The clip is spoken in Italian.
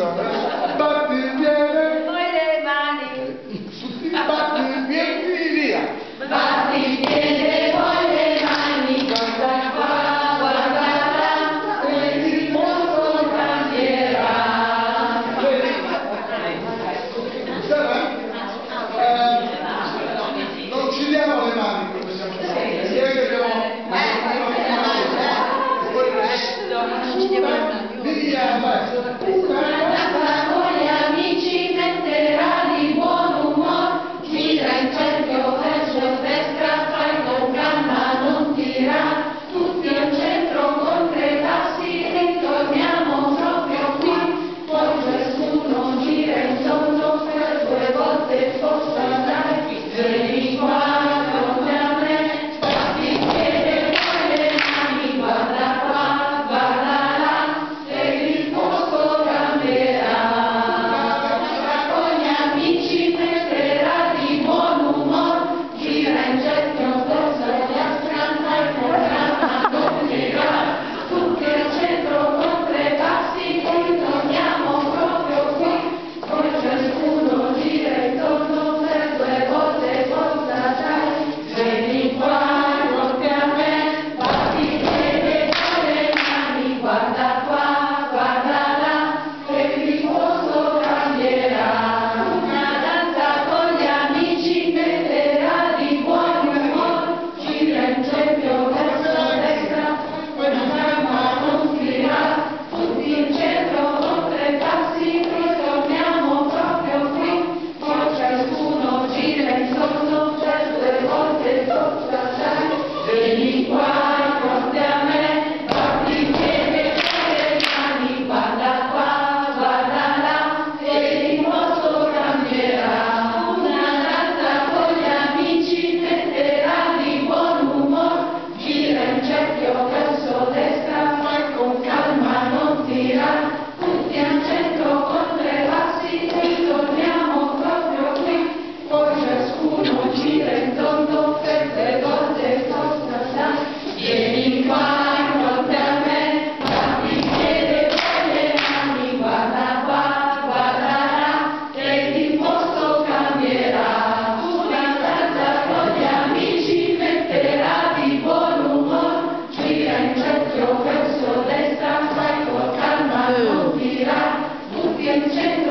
situazione. Batti il piede, Poi le mani, batti il piede, via. batti il piede, poi le mani, guarda qua, guarda là, e il mondo cambierà. Eh, non ci diamo le mani come siamo stati. Ieri abbiamo Non ci diamo le mani. Via, vai. 700